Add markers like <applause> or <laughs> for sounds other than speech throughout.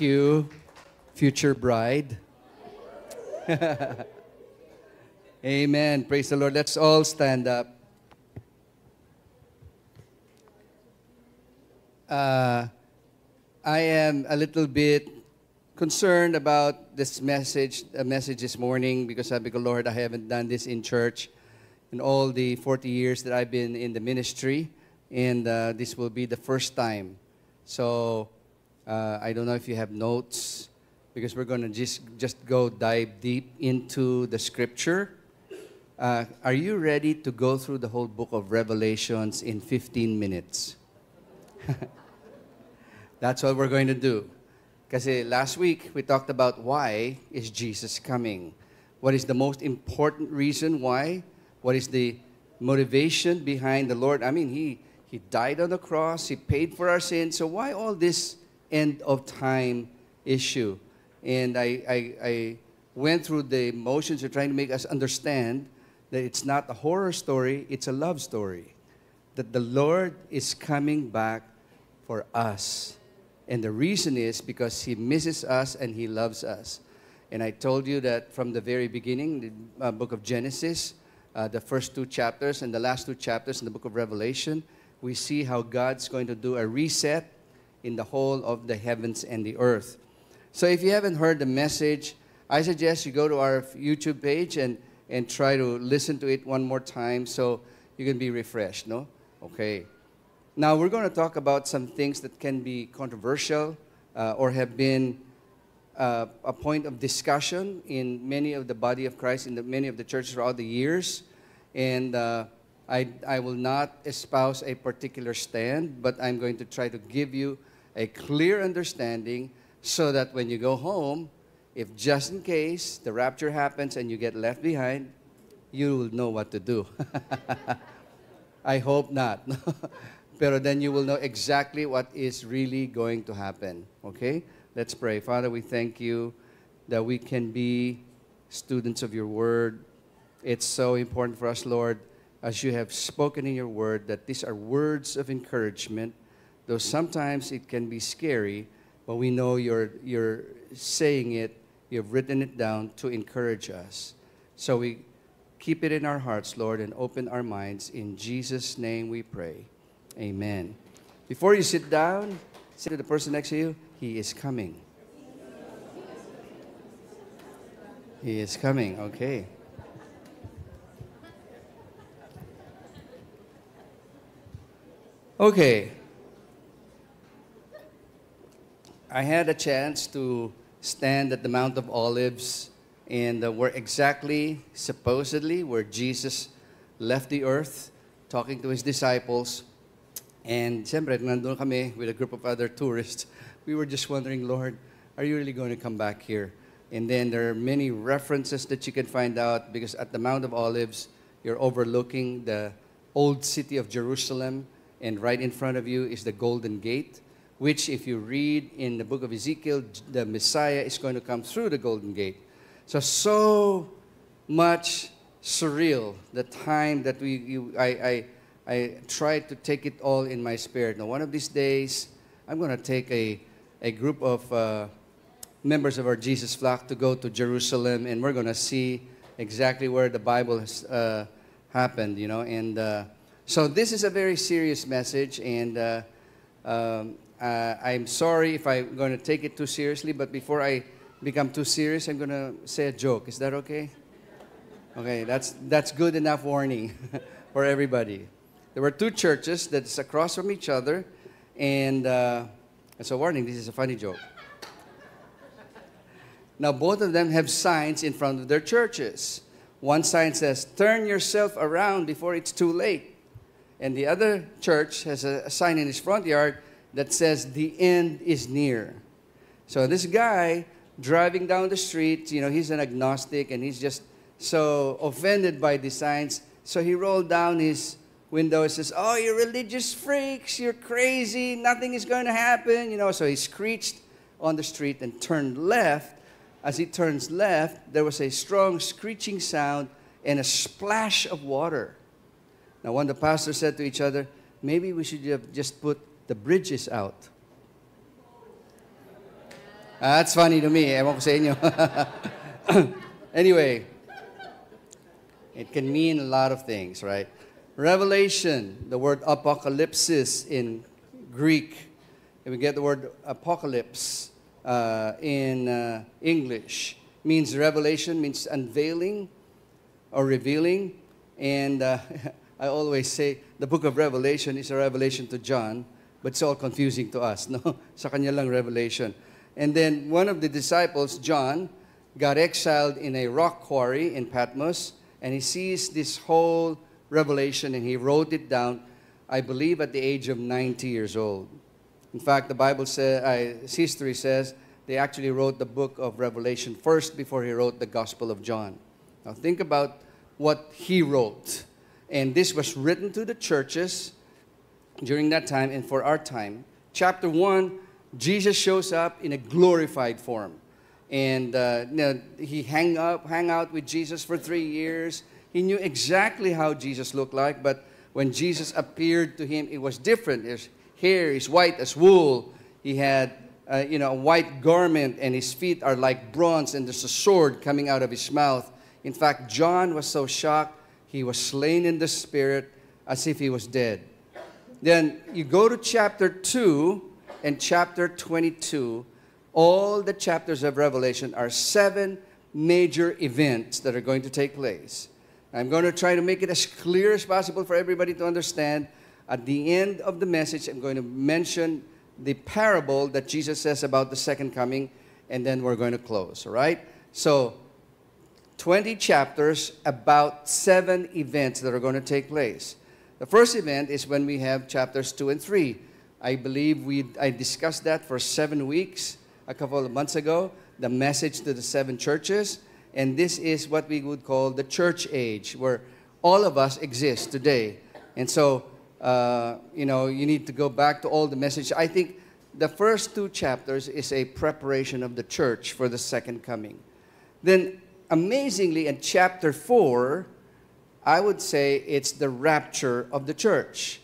You, future bride. <laughs> Amen. Praise the Lord. Let's all stand up. Uh, I am a little bit concerned about this message, a message this morning, because I because Lord, I haven't done this in church in all the 40 years that I've been in the ministry, and uh, this will be the first time. So uh, I don't know if you have notes, because we're going to just just go dive deep into the scripture. Uh, are you ready to go through the whole book of Revelations in 15 minutes? <laughs> That's what we're going to do. Because last week we talked about why is Jesus coming? What is the most important reason why? What is the motivation behind the Lord? I mean, he he died on the cross, he paid for our sins. So why all this end of time issue? And I I, I went through the motions of trying to make us understand that it's not a horror story, it's a love story. That the Lord is coming back for us. And the reason is because He misses us and He loves us. And I told you that from the very beginning, the uh, book of Genesis, uh, the first two chapters and the last two chapters in the book of Revelation, we see how God's going to do a reset in the whole of the heavens and the earth. So if you haven't heard the message, I suggest you go to our YouTube page and, and try to listen to it one more time so you can be refreshed, no? Okay. Now we're going to talk about some things that can be controversial uh, or have been uh, a point of discussion in many of the body of Christ, in the, many of the churches throughout the years. And uh, I, I will not espouse a particular stand, but I'm going to try to give you a clear understanding so that when you go home, if just in case the rapture happens and you get left behind, you will know what to do. <laughs> I hope not. <laughs> Pero then you will know exactly what is really going to happen. Okay? Let's pray. Father, we thank you that we can be students of your word. It's so important for us, Lord, as you have spoken in your word, that these are words of encouragement, though sometimes it can be scary, but we know you're, you're saying it, you've written it down to encourage us. So we keep it in our hearts, Lord, and open our minds. In Jesus' name we pray. Amen. Before you sit down, say to the person next to you, He is coming. He is coming, okay. Okay. I had a chance to stand at the Mount of Olives and uh, where exactly, supposedly, where Jesus left the earth talking to his disciples. And siyempre, nandun kami with a group of other tourists. <laughs> We were just wondering, Lord, are you really going to come back here? And then there are many references that you can find out because at the Mount of Olives, you're overlooking the old city of Jerusalem, and right in front of you is the Golden Gate, which, if you read in the book of Ezekiel, the Messiah is going to come through the Golden Gate. So, so much surreal the time that we, you, I, I I tried to take it all in my spirit. Now, one of these days, I'm going to take a, a group of uh, members of our Jesus flock to go to Jerusalem, and we're going to see exactly where the Bible has uh, happened, you know. And uh, so, this is a very serious message, and uh, um, uh, I'm sorry if I'm going to take it too seriously, but before I become too serious, I'm going to say a joke. Is that okay? Okay, that's, that's good enough warning <laughs> for everybody. There were two churches that's across from each other, and uh, it's a warning. This is a funny joke. Now, both of them have signs in front of their churches. One sign says, Turn yourself around before it's too late. And the other church has a, a sign in his front yard that says, The end is near. So, this guy driving down the street, you know, he's an agnostic and he's just so offended by the signs. So, he rolled down his window and says, Oh, you religious freaks, you're crazy, nothing is going to happen. You know, so he screeched on the street and turned left. As he turns left, there was a strong screeching sound and a splash of water. Now, when the pastors said to each other, Maybe we should have just put the bridge is out. That's funny to me. Ewan ko sa inyo. anyway, it can mean a lot of things, right? Revelation, the word apocalypsis in Greek, and we get the word apocalypse uh, in uh, English, means revelation, means unveiling or revealing. And uh, <laughs> I always say the book of Revelation is a revelation to John, but it's all confusing to us, <laughs> no? Sa kanya lang revelation. And then one of the disciples, John, got exiled in a rock quarry in Patmos, and he sees this whole revelation and he wrote it down, I believe, at the age of 90 years old. In fact, the Bible says, uh, history says, they actually wrote the book of Revelation first before he wrote the Gospel of John. Now, think about what he wrote. And this was written to the churches during that time and for our time. Chapter 1, Jesus shows up in a glorified form and uh, you know, he hang up, hang out with Jesus for three years. He knew exactly how Jesus looked like, but when Jesus appeared to him, it was different. His hair is white as wool. He had, uh, you know, a white garment, and his feet are like bronze, and there's a sword coming out of his mouth. In fact, John was so shocked, he was slain in the spirit as if he was dead. Then you go to chapter 2 and chapter 22, all the chapters of Revelation are seven major events that are going to take place. I'm going to try to make it as clear as possible for everybody to understand. At the end of the message, I'm going to mention the parable that Jesus says about the second coming, and then we're going to close, all right? So, 20 chapters about seven events that are going to take place. The first event is when we have chapters 2 and 3. I believe we I discussed that for seven weeks a couple of months ago, the message to the seven churches. And this is what we would call the church age, where all of us exist today. And so, uh, you know, you need to go back to all the message. I think the first two chapters is a preparation of the church for the second coming. Then, amazingly, in chapter 4, I would say it's the rapture of the church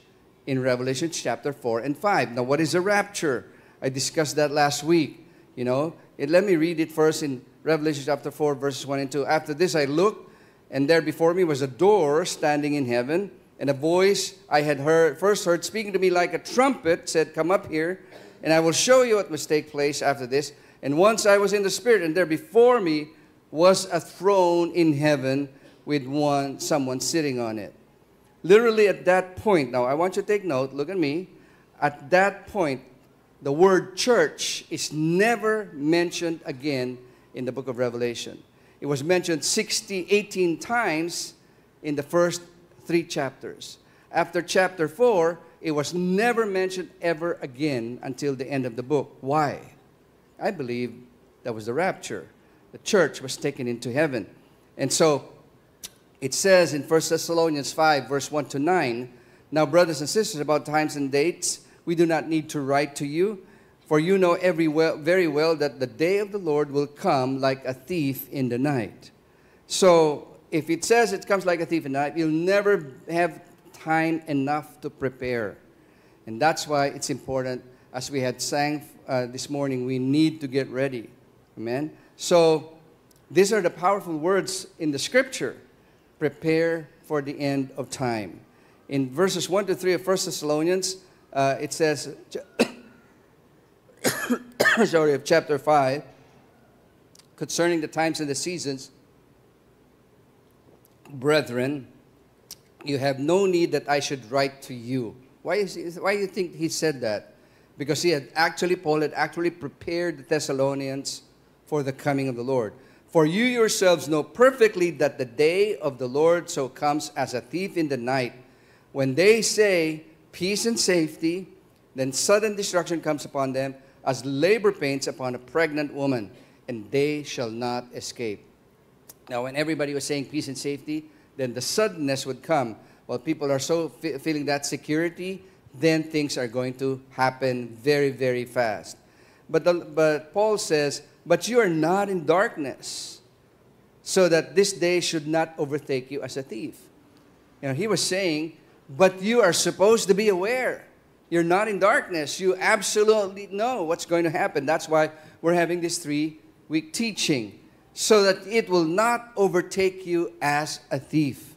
in Revelation chapter 4 and 5. Now, what is a rapture? I discussed that last week. You know, it, let me read it first in Revelation chapter 4, verses 1 and 2. After this I looked, and there before me was a door standing in heaven, and a voice I had heard, first heard speaking to me like a trumpet said, Come up here, and I will show you what must take place after this. And once I was in the Spirit, and there before me was a throne in heaven with one someone sitting on it. Literally at that point, now I want you to take note, look at me. At that point, the word church is never mentioned again in the book of Revelation. It was mentioned 60, 18 times in the first three chapters. After chapter 4, it was never mentioned ever again until the end of the book. Why? I believe that was the rapture. The church was taken into heaven. And so it says in 1 Thessalonians 5, verse 1 to 9, Now, brothers and sisters, about times and dates, we do not need to write to you, for you know every well, very well that the day of the Lord will come like a thief in the night. So, if it says it comes like a thief in the night, you'll never have time enough to prepare. And that's why it's important, as we had sang uh, this morning, we need to get ready. Amen? So, these are the powerful words in the scripture prepare for the end of time. In verses 1 to 3 of 1 Thessalonians, uh, it says, <coughs> sorry, of chapter 5, concerning the times and the seasons, brethren, you have no need that I should write to you. Why, is, why do you think he said that? Because he had actually, Paul had actually prepared the Thessalonians for the coming of the Lord. For you yourselves know perfectly that the day of the Lord so comes as a thief in the night. When they say, peace and safety, then sudden destruction comes upon them as labor pains upon a pregnant woman, and they shall not escape. Now, when everybody was saying peace and safety, then the suddenness would come. While people are so feeling that security, then things are going to happen very, very fast. But, the, but Paul says, But you are not in darkness, so that this day should not overtake you as a thief. You know, he was saying, but you are supposed to be aware. You're not in darkness. You absolutely know what's going to happen. That's why we're having this three week teaching, so that it will not overtake you as a thief.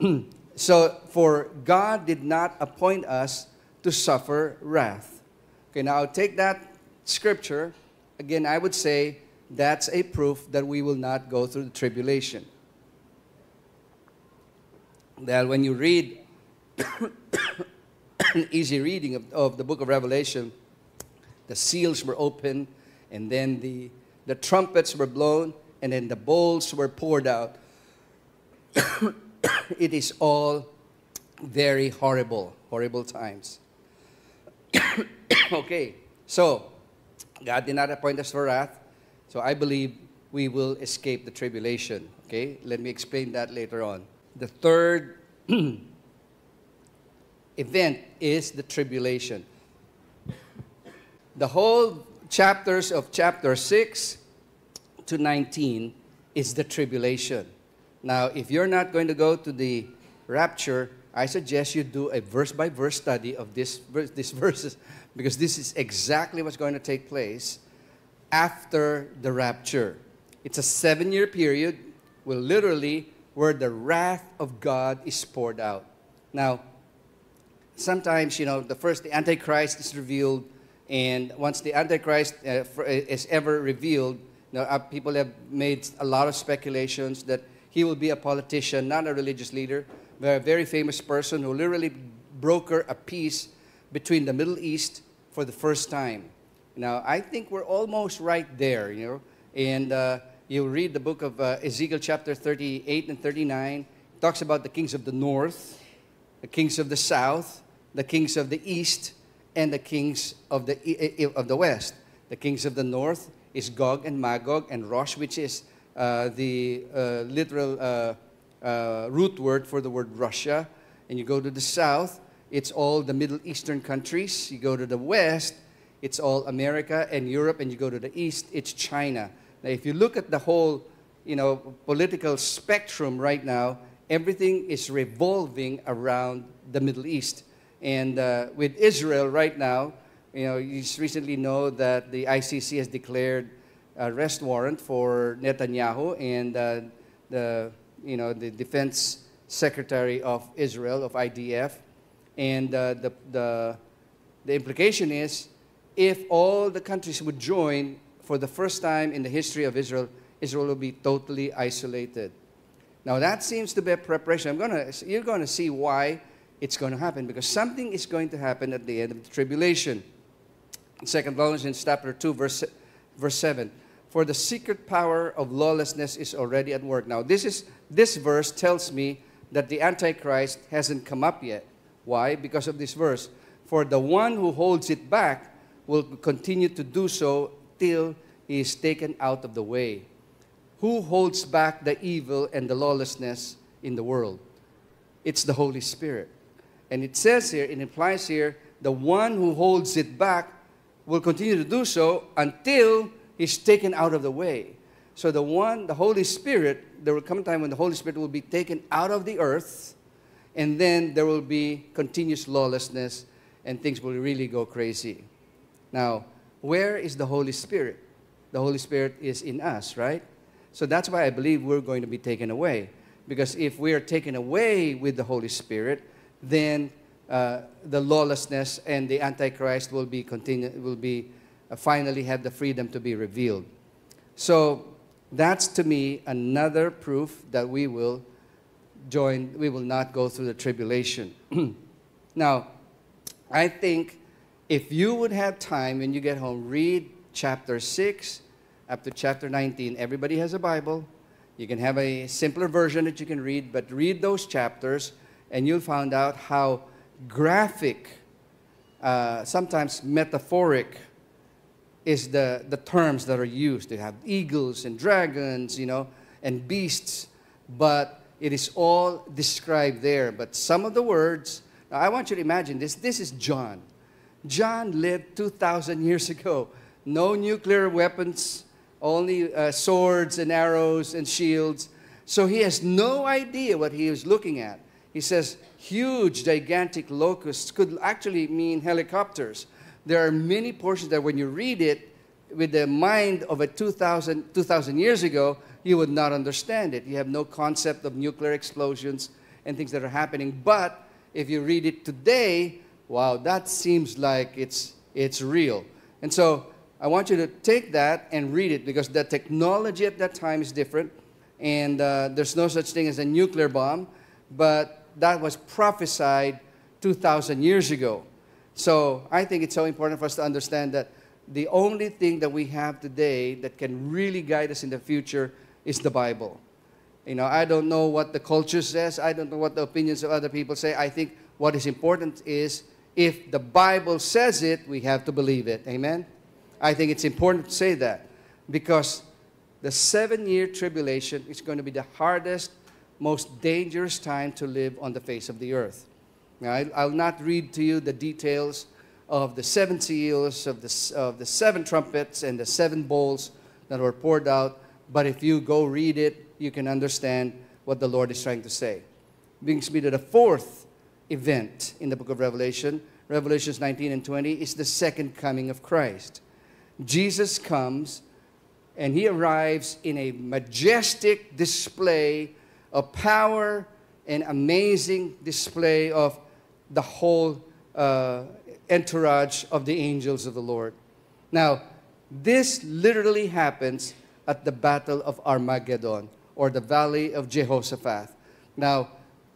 <clears throat> so, for God did not appoint us to suffer wrath. Okay, now take that scripture. Again, I would say that's a proof that we will not go through the tribulation. That when you read <coughs> an easy reading of, of the book of Revelation, the seals were open, and then the, the trumpets were blown, and then the bowls were poured out. <coughs> it is all very horrible, horrible times. <coughs> okay, so God did not appoint us for wrath, so I believe we will escape the tribulation. Okay, let me explain that later on. The third <clears throat> event is the tribulation. The whole chapters of chapter 6 to 19 is the tribulation. Now, if you're not going to go to the rapture, I suggest you do a verse by verse study of this, these <laughs> verses because this is exactly what's going to take place after the rapture. It's a seven year period where literally where the wrath of God is poured out. Now, sometimes, you know, the first, the Antichrist is revealed, and once the Antichrist uh, is ever revealed, you know, uh, people have made a lot of speculations that he will be a politician, not a religious leader, but a very famous person who literally broker a peace between the Middle East for the first time. Now, I think we're almost right there, you know, and uh, you read the book of uh, Ezekiel chapter 38 and 39, it talks about the kings of the north, the kings of the south, the kings of the east, and the kings of the, of the west. The kings of the north is Gog and Magog and Rosh, which is uh, the uh, literal uh, uh, root word for the word Russia. And you go to the south, it's all the Middle Eastern countries. You go to the west, it's all America and Europe. And you go to the east, it's China. Now, if you look at the whole, you know, political spectrum right now, everything is revolving around the Middle East. And uh, with Israel right now, you know, you just recently know that the ICC has declared a arrest warrant for Netanyahu and uh, the, you know, the defense secretary of Israel, of IDF. And uh, the, the, the implication is if all the countries would join, for the first time in the history of Israel, Israel will be totally isolated. Now that seems to be a preparation. I'm gonna, you're going to see why it's going to happen because something is going to happen at the end of the tribulation. Second Thessalonians chapter 2, verse, verse 7. For the secret power of lawlessness is already at work. Now, this, is, this verse tells me that the Antichrist hasn't come up yet. Why? Because of this verse. For the one who holds it back will continue to do so till he is taken out of the way. Who holds back the evil and the lawlessness in the world? It's the Holy Spirit. And it says here, it implies here, the one who holds it back will continue to do so until he's taken out of the way. So the one, the Holy Spirit, there will come a time when the Holy Spirit will be taken out of the earth, and then there will be continuous lawlessness, and things will really go crazy. Now, where is the Holy Spirit? The Holy Spirit is in us, right? So that's why I believe we're going to be taken away. Because if we are taken away with the Holy Spirit, then uh, the lawlessness and the Antichrist will be continue, will be uh, finally have the freedom to be revealed. So that's to me another proof that we will join, we will not go through the tribulation. <clears throat> now, I think if you would have time when you get home, read chapter 6 up to chapter 19. Everybody has a Bible. You can have a simpler version that you can read, but read those chapters and you'll find out how graphic, uh, sometimes metaphoric, is the, the terms that are used. They have eagles and dragons, you know, and beasts, but it is all described there. But some of the words, I want you to imagine this. This is John. John lived 2,000 years ago. No nuclear weapons, only uh, swords and arrows and shields. So he has no idea what he is looking at. he says huge, gigantic locusts could actually mean helicopters. There are many portions that when you read it with the mind of a 2,000, 2,000 years ago, you would not understand it. You have no concept of nuclear explosions and things that are happening. But if you read it today, wow, that seems like it's, it's real. And so I want you to take that and read it because the technology at that time is different. And uh, there's no such thing as a nuclear bomb, but that was prophesied 2,000 years ago. So I think it's so important for us to understand that the only thing that we have today that can really guide us in the future is the Bible. You know, I don't know what the culture says, I don't know what the opinions of other people say. I think what is important is if the Bible says it, we have to believe it. Amen? I think it's important to say that because the seven year tribulation is going to be the hardest, most dangerous time to live on the face of the earth. Now, I'll not read to you the details of the seven seals, of the, of the seven trumpets, and the seven bowls that were poured out, but if you go read it, you can understand what the Lord is trying to say. Brings me to the fourth event in the book of Revelation. Revelations 19 and 20 is the second coming of Christ. Jesus comes and he arrives in a majestic display of power and amazing display of the whole uh, entourage of the angels of the Lord. Now, this literally happens at the Battle of Armageddon or the Valley of Jehoshaphat. Now,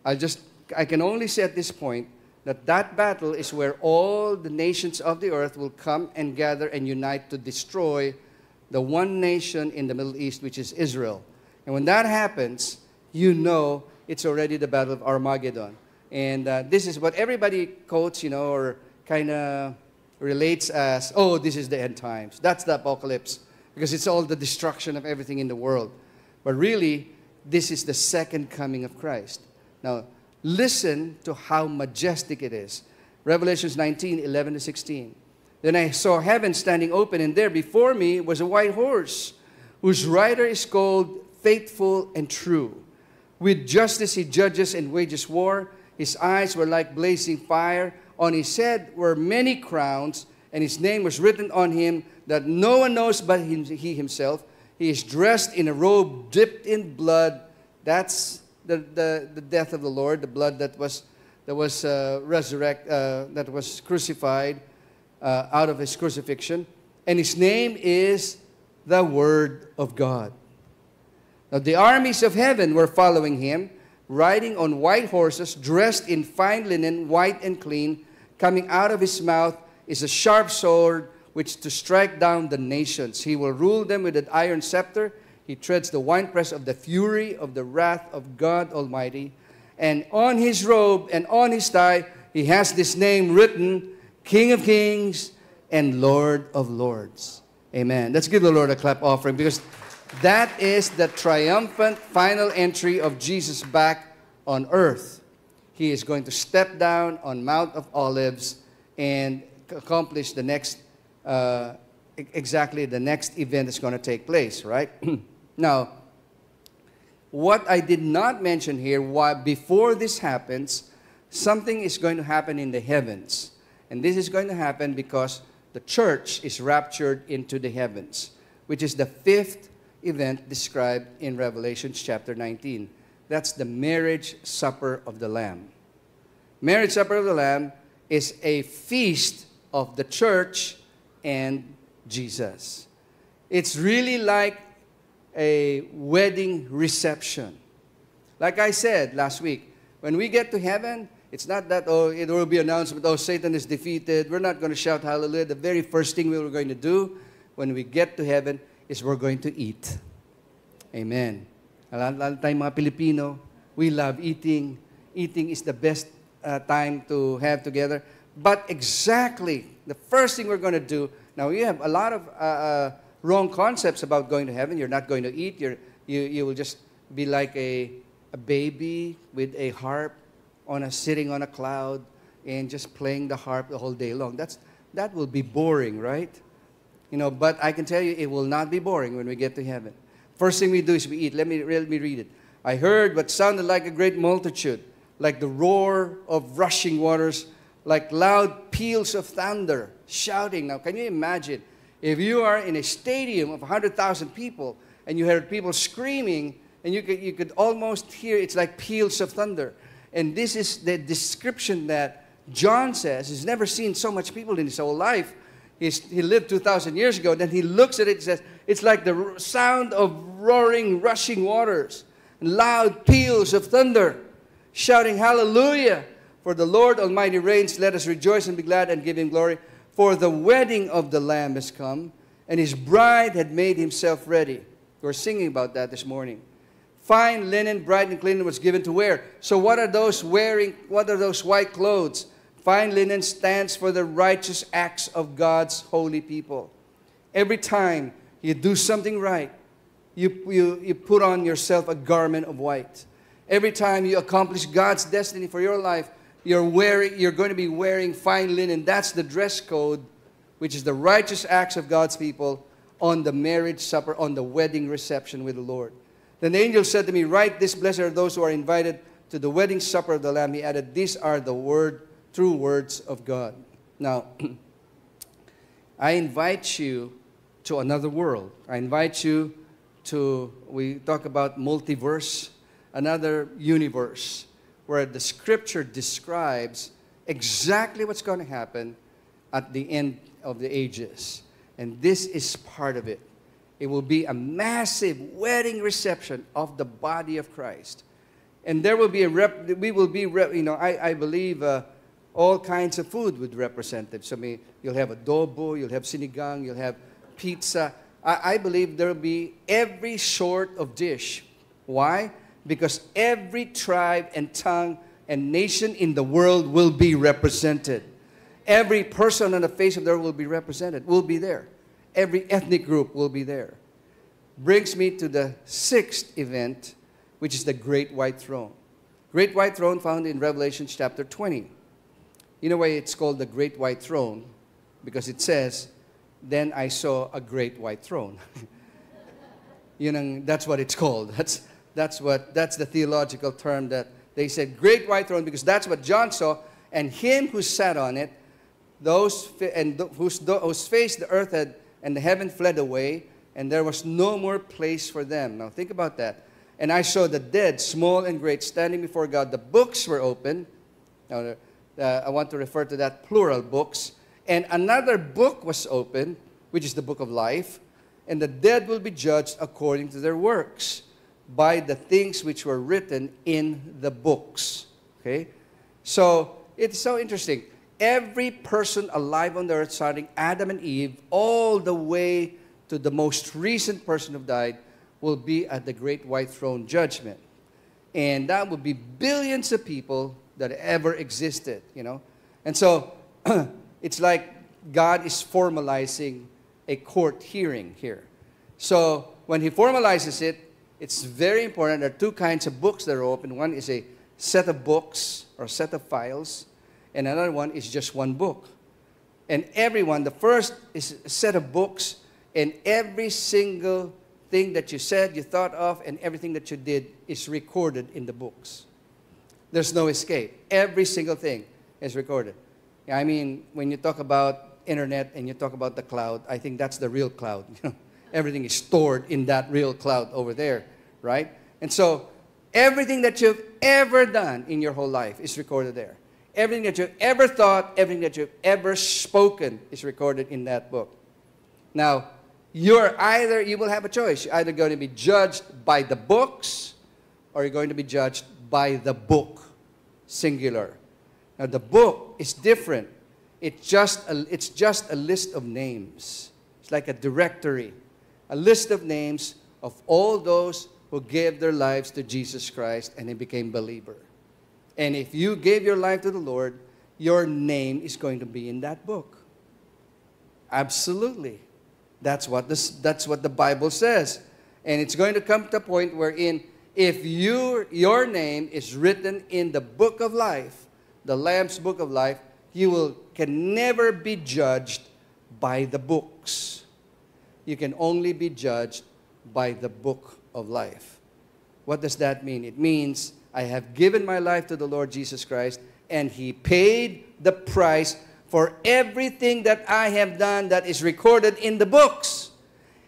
I just I can only say at this point that that battle is where all the nations of the earth will come and gather and unite to destroy the one nation in the Middle East, which is Israel. And when that happens, you know it's already the Battle of Armageddon. And uh, this is what everybody quotes, you know, or kind of relates as, oh, this is the end times. That's the apocalypse, because it's all the destruction of everything in the world. But really, this is the second coming of Christ. Now, listen to how majestic it is. Revelations 19, 11 to 16. Then I saw heaven standing open, and there before me was a white horse, whose rider is called Faithful and True. With justice he judges and wages war. His eyes were like blazing fire. On his head were many crowns, and his name was written on him that no one knows but he himself. He is dressed in a robe dipped in blood. That's the, the, the death of the Lord, the blood that was, that was uh, resurrect, uh, that was crucified uh, out of his crucifixion. And his name is the Word of God. Now, the armies of heaven were following him, riding on white horses, dressed in fine linen, white and clean. Coming out of his mouth is a sharp sword, which to strike down the nations. He will rule them with an iron scepter. He treads the winepress of the fury of the wrath of God Almighty. And on his robe and on his thigh, he has this name written King of Kings and Lord of Lords. Amen. Let's give the Lord a clap offering because that is the triumphant final entry of Jesus back on earth. He is going to step down on Mount of Olives and accomplish the next, uh, exactly the next event that's going to take place, right? <clears throat> now, what I did not mention here, why before this happens, something is going to happen in the heavens. And this is going to happen because the church is raptured into the heavens, which is the fifth event described in Revelation chapter 19. That's the marriage supper of the Lamb. Marriage supper of the Lamb is a feast of the church and Jesus. It's really like a wedding reception. Like I said last week, when we get to heaven, it's not that, oh, it will be announced, announcement, oh, Satan is defeated. We're not going to shout hallelujah. The very first thing we were going to do when we get to heaven is we're going to eat. Amen. Lalo tayong mga Pilipino, we love eating. Eating is the best uh, time to have together. But exactly, the first thing we're going to do, now we have a lot of uh, uh, wrong concepts about going to heaven. You're not going to eat. You're, you, you will just be like a, a baby with a harp on a sitting on a cloud and just playing the harp the whole day long. That's that will be boring, right? You know, but I can tell you it will not be boring when we get to heaven. First thing we do is we eat. Let me let me read it. I heard what sounded like a great multitude, like the roar of rushing waters, like loud peals of thunder, shouting. Now, can you imagine if you are in a stadium of 100,000 people and you heard people screaming, and you could, you could almost hear it's like peals of thunder. And this is the description that John says. He's never seen so much people in his whole life. He's, he lived 2,000 years ago. Then he looks at it and says, it's like the sound of roaring, rushing waters, and loud peals of thunder, shouting, Hallelujah! For the Lord Almighty reigns. Let us rejoice and be glad and give him glory. For the wedding of the Lamb has come, and his bride had made himself ready. We're singing about that this morning. Fine linen, bright and clean was given to wear. So what are those wearing? What are those white clothes? Fine linen stands for the righteous acts of God's holy people. Every time you do something right, you, you, you put on yourself a garment of white. Every time you accomplish God's destiny for your life, you're wearing you're going to be wearing fine linen. That's the dress code, which is the righteous acts of God's people on the marriage supper, on the wedding reception with the Lord. Then the angel said to me, Write this, blessed are those who are invited to the wedding supper of the Lamb. He added, These are the word, true words of God. Now, <clears throat> I invite you to another world. I invite you to, we talk about multiverse, another universe where the scripture describes exactly what's going to happen at the end of the ages. And this is part of it. It will be a massive wedding reception of the body of Christ. And there will be a rep, we will be, rep, you know, I, I believe uh, all kinds of food with representatives. I mean, you'll have adobo, you'll have sinigang, you'll have pizza. I, I believe there will be every sort of dish. Why? Because every tribe and tongue and nation in the world will be represented. Every person on the face of the earth will be represented, will be there. Every ethnic group will be there. Brings me to the sixth event, which is the Great White Throne. Great White Throne found in Revelation chapter 20. You know why it's called the Great White Throne? Because it says, Then I saw a great white throne. <laughs> you know, that's what it's called. That's, that's what that's the theological term that they said great white throne because that's what John saw. And him who sat on it those and whose, whose face the earth had and the heaven fled away and there was no more place for them. Now think about that. And I saw the dead small and great standing before God. The books were open. Now uh, I want to refer to that plural books. And another book was open which is the book of life. And the dead will be judged according to their works by the things which were written in the books. Okay? So it's so interesting. Every person alive on the earth, starting Adam and Eve, all the way to the most recent person who died, will be at the great white throne judgment. And that will be billions of people that ever existed, you know. And so <clears throat> it's like God is formalizing a court hearing here. So when he formalizes it, it's very important. There are two kinds of books that are open. One is a set of books or set of files, and another one is just one book. And everyone, the first is a set of books, and every single thing that you said, you thought of, and everything that you did is recorded in the books. There's no escape. Every single thing is recorded. I mean, when you talk about internet and you talk about the cloud, I think that's the real cloud. <laughs> Everything is stored in that real cloud over there, right? And so everything that you've ever done in your whole life is recorded there. Everything that you've ever thought, everything that you've ever spoken is recorded in that book. Now, you're either, you will have a choice. You're either going to be judged by the books or you're going to be judged by the book, singular. Now, the book is different. It's just a, it's just a list of names. It's like a directory a list of names of all those who gave their lives to Jesus Christ and they became believer. And if you gave your life to the Lord, your name is going to be in that book. Absolutely. That's what, this, that's what the Bible says. And it's going to come to a point wherein if you, your name is written in the book of life, the Lamb's book of life, you will, can never be judged by the books you can only be judged by the book of life. What does that mean? It means I have given my life to the Lord Jesus Christ, and He paid the price for everything that I have done that is recorded in the books.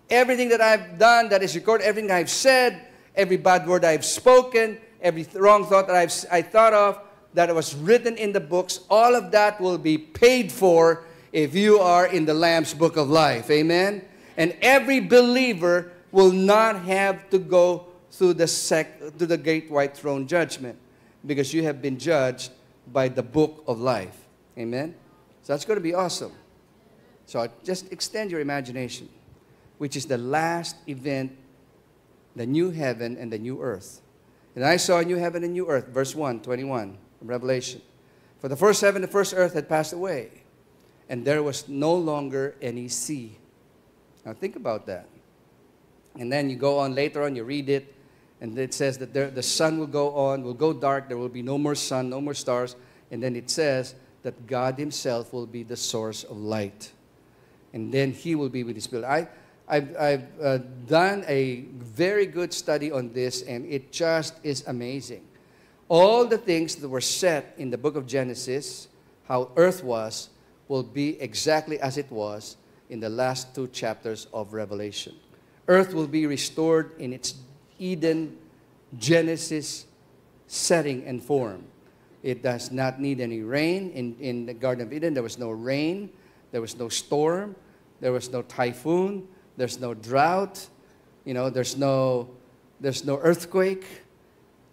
Everything that I've done that is recorded, everything I've said, every bad word I've spoken, every wrong thought that I've I thought of that was written in the books, all of that will be paid for if you are in the Lamb's book of life. Amen? And every believer will not have to go through the, sec, to the great white throne judgment because you have been judged by the book of life. Amen? So that's going to be awesome. So just extend your imagination, which is the last event, the new heaven and the new earth. And I saw a new heaven and new earth, verse 1, 21, Revelation. For the first heaven, the first earth had passed away, and there was no longer any sea. Now think about that. And then you go on later on, you read it, and it says that there, the sun will go on, will go dark, there will be no more sun, no more stars. And then it says that God Himself will be the source of light. And then He will be with His people. I, I've, I've uh, done a very good study on this, and it just is amazing. All the things that were set in the book of Genesis, how earth was, will be exactly as it was in the last two chapters of Revelation. Earth will be restored in its Eden Genesis setting and form. It does not need any rain. In, in the Garden of Eden, there was no rain, there was no storm, there was no typhoon, there's no drought, you know, there's no, there's no earthquake,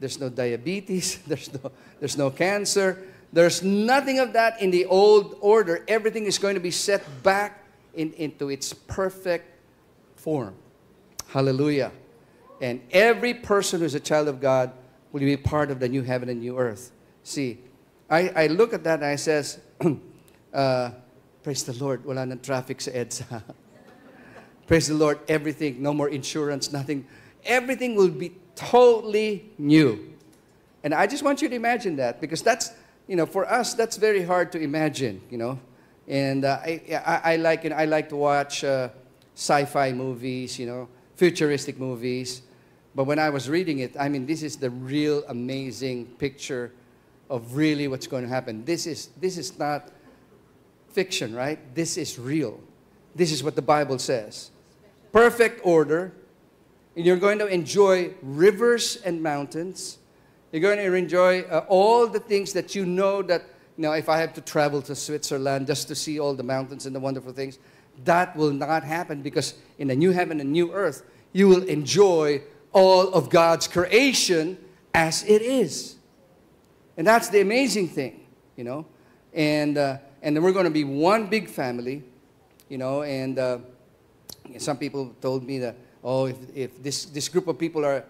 there's no diabetes, <laughs> there's no, there's no cancer. There's nothing of that in the old order. Everything is going to be set back in, into its perfect form. Hallelujah. And every person who's a child of God will be part of the new heaven and new earth. See, I, I look at that and I says, <clears throat> uh, praise the Lord, wala nang traffic sa EDSA. <laughs> praise the Lord, everything, no more insurance, nothing. Everything will be totally new. And I just want you to imagine that because that's, you know, for us, that's very hard to imagine, you know. And uh, I, I, I, like, you know, I like to watch uh, sci-fi movies, you know, futuristic movies. But when I was reading it, I mean, this is the real amazing picture of really what's going to happen. This is, this is not fiction, right? This is real. This is what the Bible says. Perfect order. And you're going to enjoy rivers and mountains. You're going to enjoy uh, all the things that you know that, know, if I have to travel to Switzerland just to see all the mountains and the wonderful things, that will not happen because in the new heaven and new earth, you will enjoy all of God's creation as it is. And that's the amazing thing, you know. And, uh, and then we're going to be one big family, you know. And uh, some people told me that, oh, if, if this, this group of people are,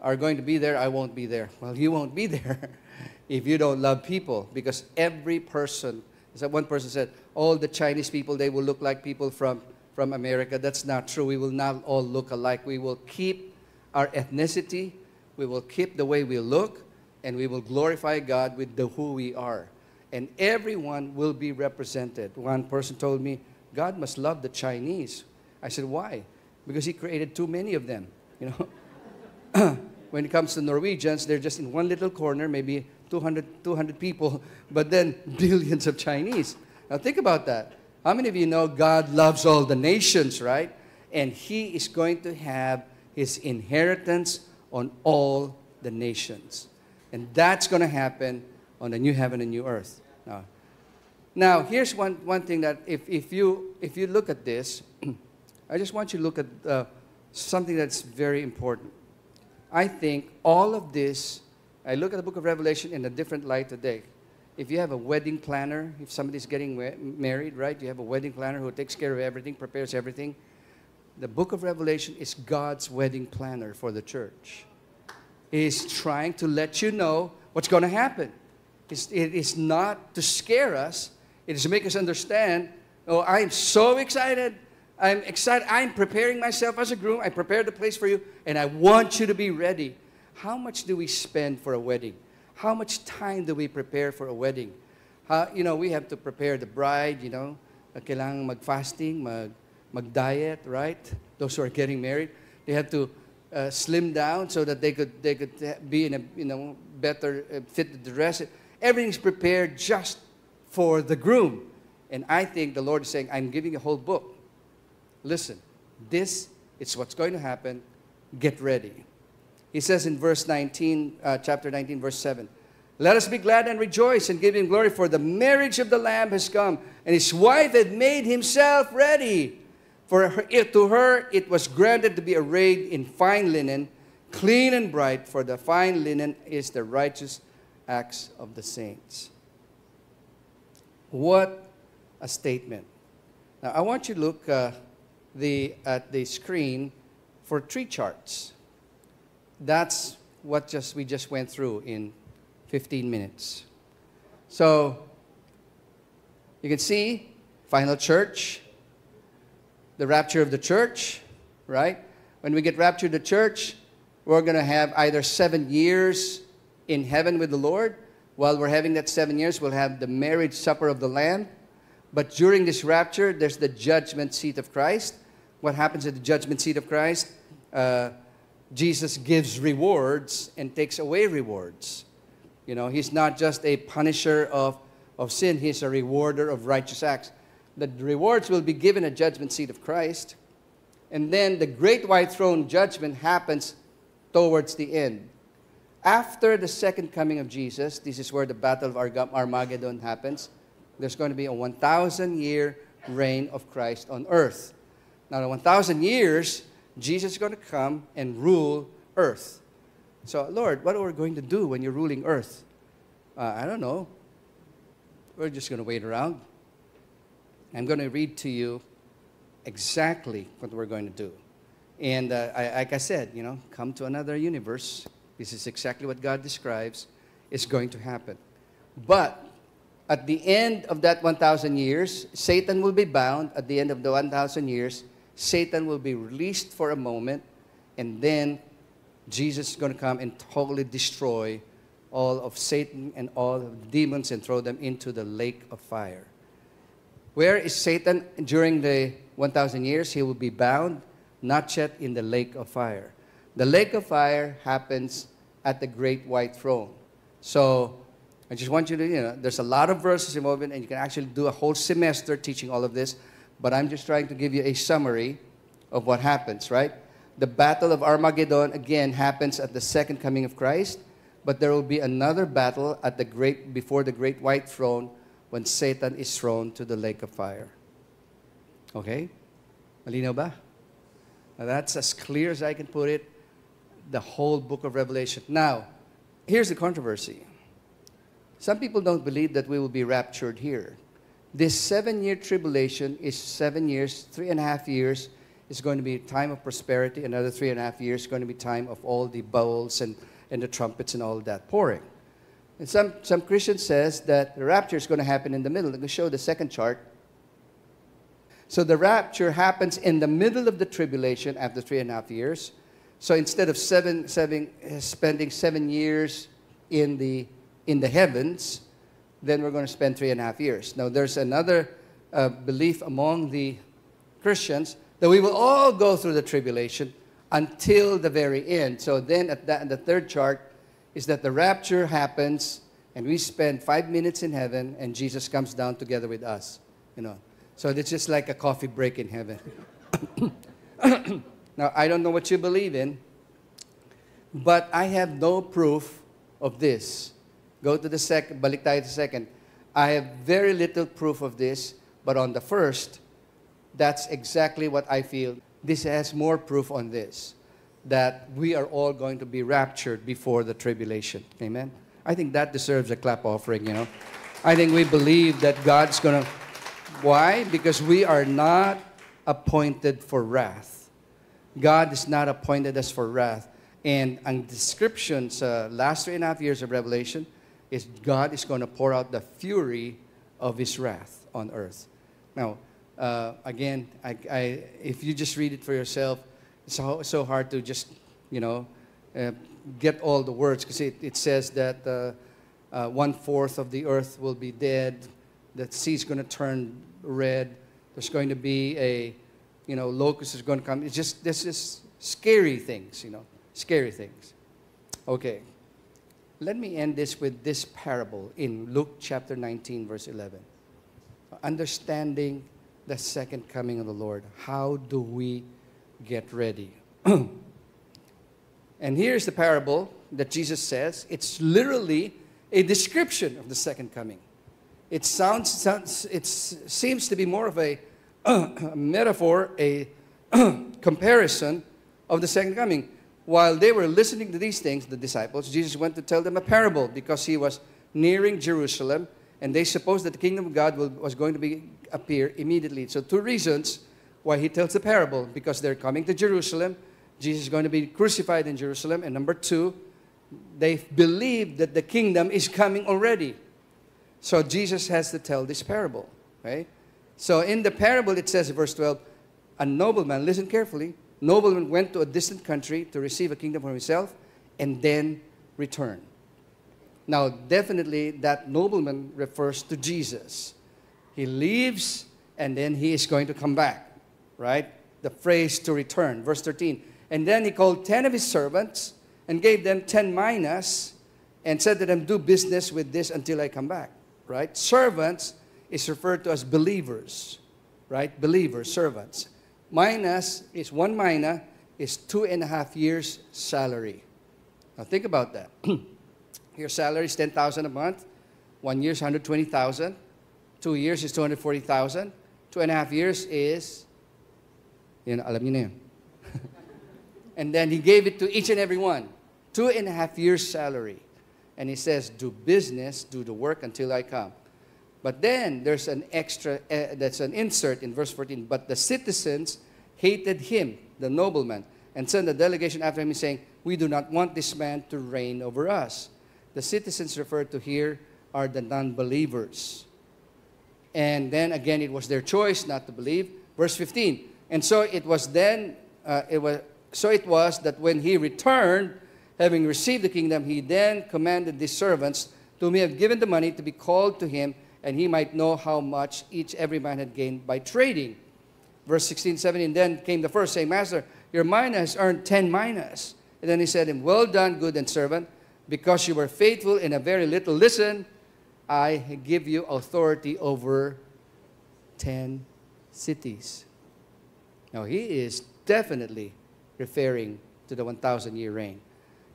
are going to be there, I won't be there. Well, you won't be there <laughs> if you don't love people because every person, as one person said, all the Chinese people, they will look like people from, from America. That's not true. We will not all look alike. We will keep our ethnicity, we will keep the way we look, and we will glorify God with the who we are. And everyone will be represented. One person told me, God must love the Chinese. I said, why? Because he created too many of them. You know, <laughs> when it comes to Norwegians, they're just in one little corner, maybe 200, 200 people, but then <laughs> billions of Chinese. Now think about that. How many of you know God loves all the nations, right? And He is going to have his inheritance on all the nations. And that's going to happen on the new heaven and new earth. Now, now here's one, one thing that if, if, you, if you look at this, <clears throat> I just want you to look at uh, something that's very important. I think all of this, I look at the book of Revelation in a different light today. If you have a wedding planner, if somebody's getting married, right, you have a wedding planner who takes care of everything, prepares everything the book of Revelation is God's wedding planner for the church. He's trying to let you know what's going to happen. It's, it is not to scare us, it is to make us understand oh, I'm so excited. I'm excited. I'm preparing myself as a groom. I prepared the place for you, and I want you to be ready. How much do we spend for a wedding? How much time do we prepare for a wedding? How, you know, we have to prepare the bride, you know, kailangan mag-fasting, mag mag-diet, right? Those who are getting married, they have to uh, slim down so that they could they could be in a you know better uh, fit the dress. Everything's prepared just for the groom. And I think the Lord is saying, I'm giving a whole book. Listen, this is what's going to happen. Get ready. He says in verse 19, uh, chapter 19, verse 7, Let us be glad and rejoice and give him glory, for the marriage of the Lamb has come, and his wife had made himself ready. For her, to her it was granted to be arrayed in fine linen, clean and bright, for the fine linen is the righteous acts of the saints. What a statement. Now, I want you to look uh, the, at the screen for tree charts. That's what just, we just went through in 15 minutes. So, you can see final church, the rapture of the church, right? When we get raptured the church, we're going to have either seven years in heaven with the Lord. While we're having that seven years, we'll have the marriage supper of the Lamb. But during this rapture, there's the judgment seat of Christ. What happens at the judgment seat of Christ? Uh, Jesus gives rewards and takes away rewards. You know, he's not just a punisher of, of sin, he's a rewarder of righteous acts the rewards will be given at judgment seat of Christ. And then the great white throne judgment happens towards the end. After the second coming of Jesus, this is where the battle of Armageddon happens. There's going to be a 1,000 year reign of Christ on earth. Now, the 1,000 years, Jesus is going to come and rule earth. So, Lord, what are we going to do when you're ruling earth? Uh, I don't know. We're just going to wait around. I'm going to read to you exactly what we're going to do. And uh, I, like I said, you know, come to another universe. This is exactly what God describes is going to happen. But at the end of that 1,000 years, Satan will be bound. At the end of the 1,000 years, Satan will be released for a moment, and then Jesus is going to come and totally destroy all of Satan and all of the demons and throw them into the lake of fire. Where is Satan during the 1,000 years? He will be bound, not yet in the lake of fire. The lake of fire happens at the great white throne. So I just want you to, you know, there's a lot of verses involved, and you can actually do a whole semester teaching all of this, but I'm just trying to give you a summary of what happens, right? The battle of Armageddon, again, happens at the second coming of Christ, but there will be another battle at the great, before the great white throne when Satan is thrown to the lake of fire. Okay? Malino ba? Now that's as clear as I can put it, the whole book of Revelation. Now, here's the controversy. Some people don't believe that we will be raptured here. This seven year tribulation is seven years, three and a half years is going to be time of prosperity. Another three and a half years is going to be time of all the bowls and, and the trumpets and all that pouring. And some, some Christian says that the rapture is going to happen in the middle. Let me show the second chart. So the rapture happens in the middle of the tribulation after three and a half years. So instead of seven, seven, spending seven years in the, in the heavens, then we're going to spend three and a half years. Now, there's another uh, belief among the Christians that we will all go through the tribulation until the very end. So then, at that, the third chart, is that the rapture happens and we spend five minutes in heaven and Jesus comes down together with us. You know. So it's just like a coffee break in heaven. <coughs> now, I don't know what you believe in, but I have no proof of this. Go to the second, balik tayo to second. I have very little proof of this, but on the first, that's exactly what I feel. This has more proof on this that we are all going to be raptured before the tribulation. Amen. I think that deserves a clap offering, you know. I think we believe that God's going to. Why? Because we are not appointed for wrath. God is not appointed us for wrath. And ang description sa last three and a half years of Revelation is God is going to pour out the fury of his wrath on earth. Now, uh, again, I, I, if you just read it for yourself, it's so, so hard to just, you know, uh, get all the words because it, it says that uh, uh, one fourth of the earth will be dead, the is going to turn red, there's going to be a, you know, locust is going to come. It's just, this is scary things, you know, scary things. Okay. Let me end this with this parable in Luke chapter 19, verse 11. Understanding the second coming of the Lord. How do we get ready? <clears throat> and here's the parable that Jesus says. It's literally a description of the second coming. It sounds, sounds it seems to be more of a, <clears throat> a metaphor, a <clears throat> comparison of the second coming. While they were listening to these things, the disciples, Jesus went to tell them a parable because he was nearing Jerusalem and they supposed that the kingdom of God was going to be, appear immediately. So, two reasons why he tells the parable because they're coming to Jerusalem. Jesus is going to be crucified in Jerusalem. And number two, they believe that the kingdom is coming already. So, Jesus has to tell this parable, right? So, in the parable, it says, verse 12, a nobleman, listen carefully, nobleman went to a distant country to receive a kingdom for himself and then return. Now, definitely, that nobleman refers to Jesus. He leaves and then he is going to come back, right? The phrase to return. Verse 13. And then he called 10 of his servants and gave them 10 minas and said to them, Do business with this until I come back, right? Servants is referred to as believers, right? Believers, servants. Minas is one mina is two and a half years' salary. Now think about that. <clears throat> Your salary is 10000 a month. One year is 120000 Two years is 240000 Two and a half years is, yun, alam niyo na yun. <laughs> and then he gave it to each and every one. Two and a half years' salary. And he says, do business, do the work until I come. But then there's an extra, uh, that's an insert in verse 14. But the citizens hated him, the nobleman, and sent a delegation after him saying, We do not want this man to reign over us. The citizens referred to here are the non believers. And then again, it was their choice not to believe. Verse 15. And so it was then, uh, it was, so it was that when he returned, having received the kingdom, he then commanded the servants to whom he had given the money to be called to him, and he might know how much each every man had gained by trading. Verse 16, 17, then came the first, saying, Master, your mina has earned 10 minas. And then he said to him, Well done, good and servant because you were faithful in a very little, listen, I give you authority over 10 cities. Now, he is definitely referring to the 1,000 year reign.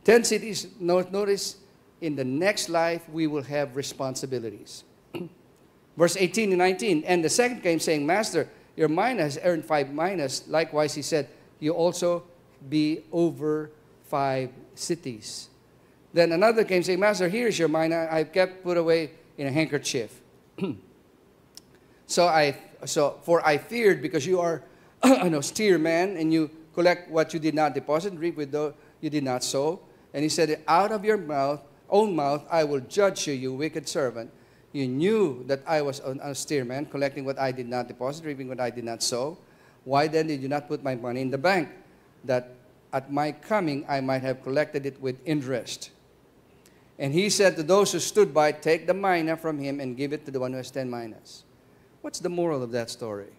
10 cities, notice in the next life we will have responsibilities. <clears throat> Verse 18 and 19. And the second came saying, Master, your mina has earned five minas. Likewise, he said, You also be over five cities. Then another came saying, Master, here is your mina. I've kept put away in a handkerchief. <clears throat> so I so for I feared because you are <clears throat> an austere man and you collect what you did not deposit, reap with though you did not sow. And he said, Out of your mouth, own mouth, I will judge you, you wicked servant. You knew that I was an austere man, collecting what I did not deposit, reaping what I did not sow. Why then did you not put my money in the bank, that at my coming I might have collected it with interest? And he said to those who stood by, Take the mina from him and give it to the one who has 10 minas. What's the moral of that story?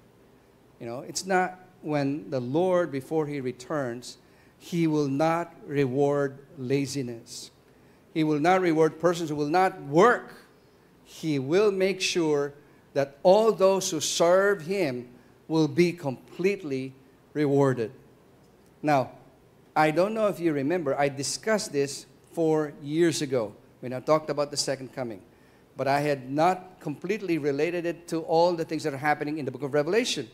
You know, it's not when the Lord, before he returns, he will not reward laziness. He will not reward persons who will not work. He will make sure that all those who serve him will be completely rewarded. Now, I don't know if you remember, I discussed this four years ago when I talked about the second coming. But I had not completely related it to all the things that are happening in the book of Revelation.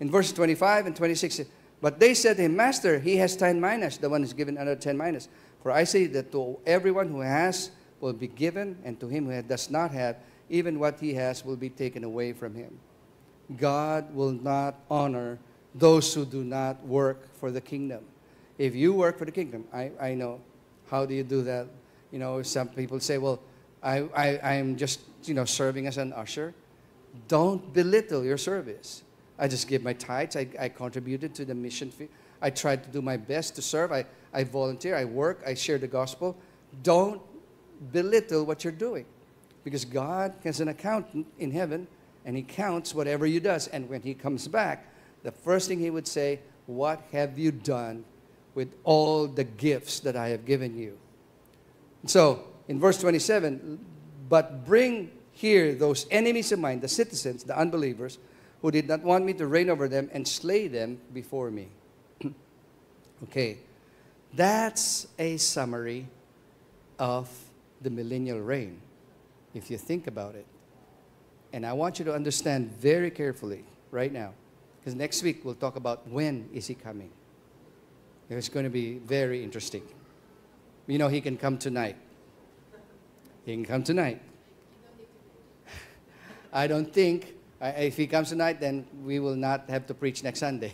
In verses 25 and 26, but they said to him, Master, he has 10 minas. The one is given another 10 minas. For I say that to everyone who has will be given, and to him who does not have, even what he has will be taken away from him. God will not honor those who do not work for the kingdom. If you work for the kingdom, I, I know how do you do that? You know, some people say, well, I, I, I'm just, you know, serving as an usher. Don't belittle your service. I just give my tithes. I, I contributed to the mission fee. I tried to do my best to serve. I, I volunteer. I work. I share the gospel. Don't belittle what you're doing. Because God has an accountant in heaven, and He counts whatever you does. And when He comes back, the first thing He would say, What have you done with all the gifts that I have given you. So, In verse 27, but bring here those enemies of mine, the citizens, the unbelievers, who did not want me to reign over them and slay them before me. <clears throat> okay, that's a summary of the millennial reign, if you think about it. And I want you to understand very carefully right now, because next week we'll talk about when is he coming. It's going to be very interesting. You know, he can come tonight. He can come tonight. <laughs> I don't think, if he comes tonight, then we will not have to preach next Sunday.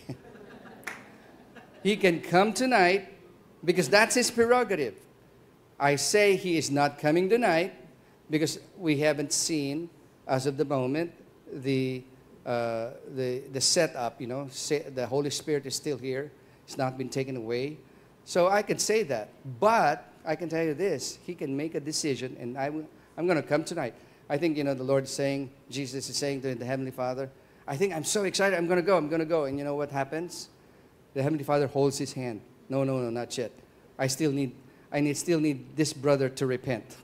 <laughs> he can come tonight because that's his prerogative. I say he is not coming tonight because we haven't seen, as of the moment, the, uh, the, the setup, you know, the Holy Spirit is still here. It's not been taken away. So I can say that. But I can tell you this He can make a decision, and I, I'm going to come tonight. I think, you know, the Lord is saying, Jesus is saying to the Heavenly Father, I think I'm so excited, I'm going to go, I'm going to go. And you know what happens? The Heavenly Father holds his hand. No, no, no, not yet. I still need, I need, still need this brother to repent.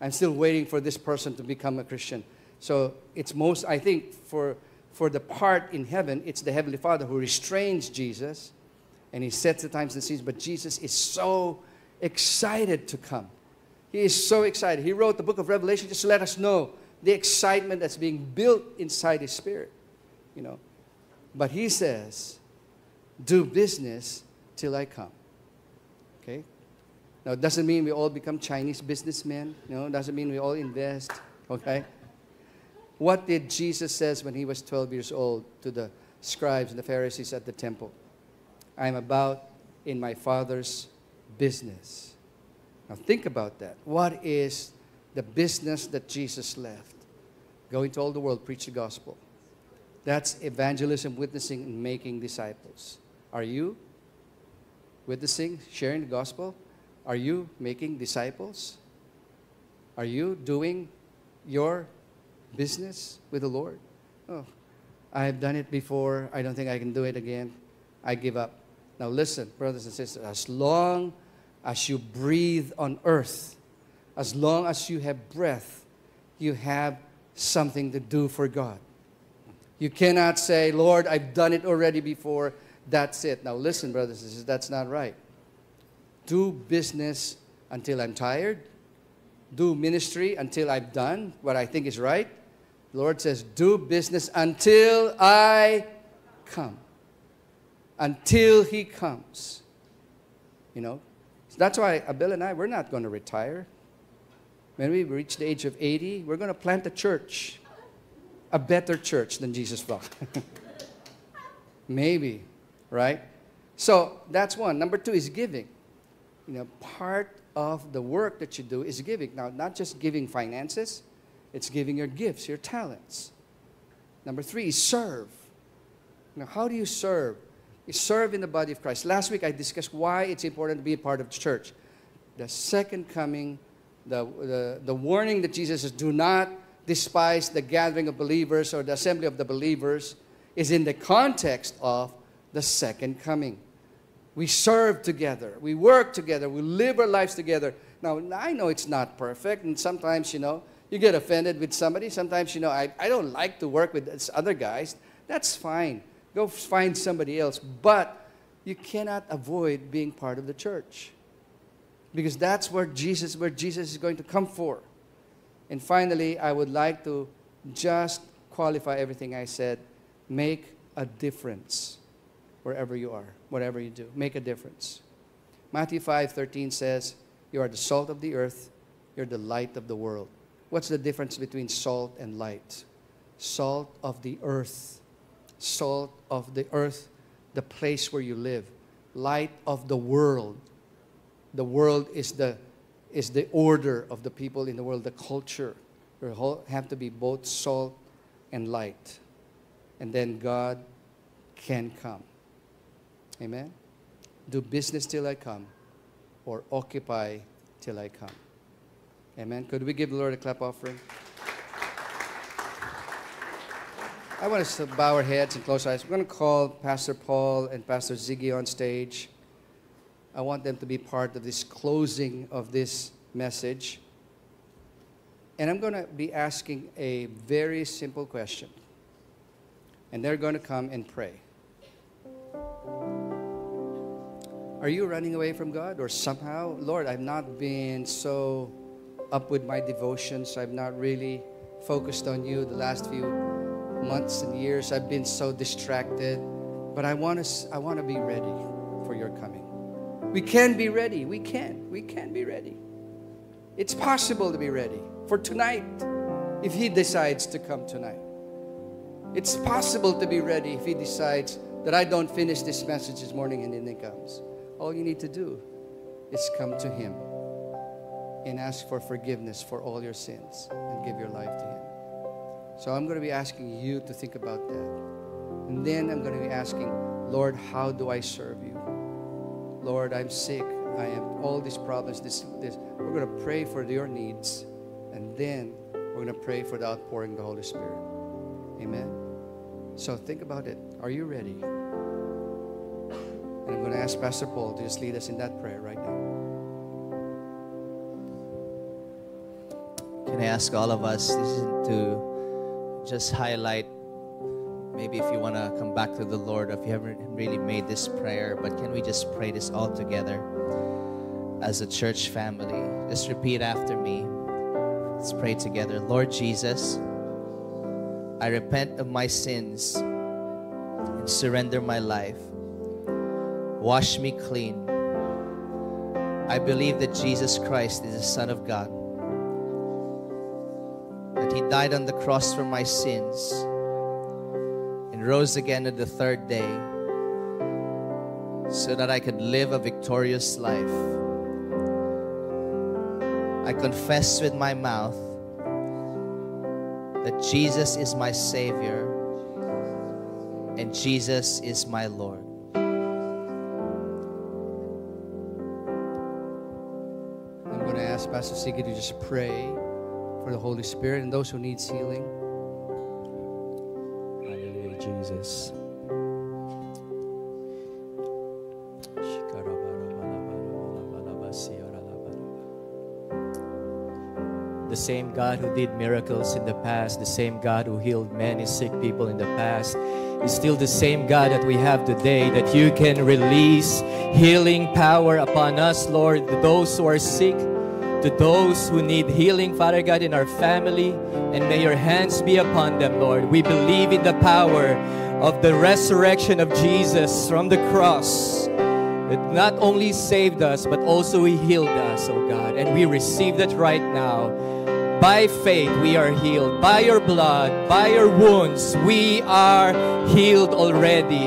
I'm still waiting for this person to become a Christian. So it's most, I think, for, for the part in heaven, it's the Heavenly Father who restrains Jesus and he sets the times and seasons. But Jesus is so excited to come. He is so excited. He wrote the book of Revelation just to let us know the excitement that's being built inside his spirit. You know. But he says, do business till I come. Now, it doesn't mean we all become Chinese businessmen. Know, it doesn't mean we all invest. Okay? What did Jesus says when he was 12 years old to the scribes and the Pharisees at the temple? I am about in my Father's business. Now think about that. What is the business that Jesus left? Going to all the world, preach the gospel. That's evangelism, witnessing, and making disciples. Are you witnessing, sharing the gospel? Are you making disciples? Are you doing your business with the Lord? Oh, I have done it before. I don't think I can do it again. I give up. Now, listen, brothers and sisters, as long as you breathe on earth, as long as you have breath, you have something to do for God. You cannot say, Lord, I've done it already before. That's it. Now, listen, brothers and sisters, that's not right. Do business until I'm tired. Do ministry until I've done what I think is right. The Lord says, do business until I come. Until He comes. You know, that's why Abel and I, we're not going to retire. When we reach the age of 80, we're going to plant a church, a better church than Jesus Flock. <laughs> Maybe, right? So that's one. Number two is giving. You know, part of the work that you do is giving. Now, not just giving finances, it's giving your gifts, your talents. Number three is serve. Now, how do you serve? is serve in the body of Christ. Last week I discussed why it's important to be a part of the church. The second coming, the, the, the warning that Jesus says, do not despise the gathering of believers or the assembly of the believers, is in the context of the second coming. We serve together, we work together, we live our lives together. Now, I know it's not perfect, and sometimes, you know, you get offended with somebody. Sometimes, you know, I, I don't like to work with other guys. That's fine. Go find somebody else. But you cannot avoid being part of the church. Because that's where Jesus, where Jesus is going to come for. And finally, I would like to just qualify everything I said. Make a difference wherever you are, whatever you do. Make a difference. Matthew 5 13 says, You are the salt of the earth, you're the light of the world. What's the difference between salt and light? Salt of the earth salt of the earth, the place where you live, light of the world. The world is the, is the order of the people in the world, the culture. You have to be both salt and light. And then God can come. Amen? Do business till I come, or occupy till I come. Amen? Could we give the Lord a clap offering? I want us to bow our heads and close our eyes. We're going to call Pastor Paul and Pastor Ziggy on stage. I want them to be part of this closing of this message. And I'm going to be asking a very simple question. And they're going to come and pray. Are you running away from God? Or somehow, Lord, I've not been so up with my devotions. I've not really focused on you the last few months and years. I've been so distracted. But I want to, I want to be ready for your coming. We can be ready. We can. We can be ready. It's possible to be ready for tonight if He decides to come tonight. It's possible to be ready if He decides that I don't finish this message this morning and then He comes. All you need to do is come to Him and ask for forgiveness for all your sins and give your life to Him. So I'm going to be asking you to think about that. And then I'm going to be asking, Lord, how do I serve you? Lord, I'm sick. I have all these problems. This, this. We're going to pray for your needs. And then we're going to pray for the outpouring of the Holy Spirit. Amen. So think about it. Are you ready? And I'm going to ask Pastor Paul to just lead us in that prayer right now. Can I ask all of us to just highlight maybe if you want to come back to the Lord, if you haven't really made this prayer, but can we just pray this all together as a church family? Just repeat after me. Let's pray together. Lord Jesus, I repent of my sins and surrender my life. Wash me clean. I believe that Jesus Christ is the Son of God that he died on the cross for my sins and rose again on the third day so that I could live a victorious life. I confess with my mouth that Jesus is my Savior and Jesus is my Lord. Pastor Siggy to just pray for the Holy Spirit and those who need healing. Hallelujah, Jesus. The same God who did miracles in the past, the same God who healed many sick people in the past, is still the same God that we have today. That you can release healing power upon us, Lord, those who are sick to those who need healing, Father God, in our family, and may your hands be upon them, Lord. We believe in the power of the resurrection of Jesus from the cross that not only saved us, but also He healed us, oh God. And we receive that right now. By faith, we are healed. By your blood, by your wounds, we are healed already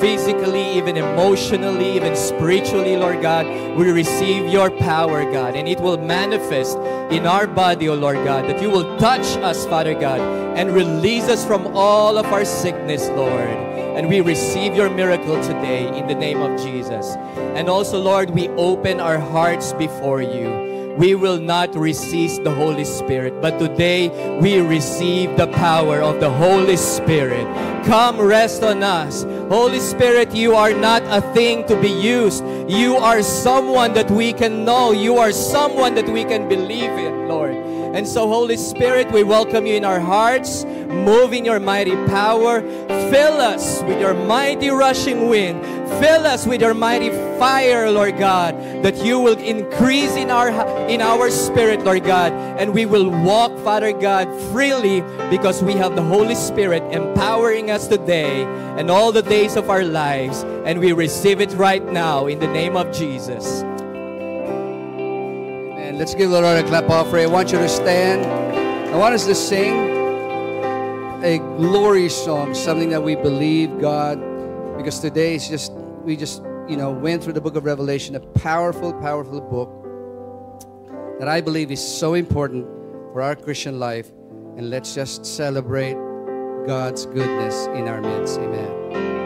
physically, even emotionally, even spiritually, Lord God. We receive your power, God, and it will manifest in our body, oh Lord God, that you will touch us, Father God, and release us from all of our sickness, Lord. And we receive your miracle today in the name of Jesus. And also, Lord, we open our hearts before you we will not resist the Holy Spirit. But today, we receive the power of the Holy Spirit. Come rest on us. Holy Spirit, you are not a thing to be used. You are someone that we can know. You are someone that we can believe in, Lord. And so, Holy Spirit, we welcome you in our hearts. Move in your mighty power. Fill us with your mighty rushing wind. Fill us with your mighty fire, Lord God, that you will increase in our in our spirit, Lord God, and we will walk, Father God, freely because we have the Holy Spirit empowering us today and all the days of our lives, and we receive it right now in the name of Jesus. Let's give the Lord a clap offering. I want you to stand. I want us to sing a glory song, something that we believe God, because today is just we just you know went through the book of Revelation, a powerful, powerful book that I believe is so important for our Christian life. And let's just celebrate God's goodness in our midst. Amen.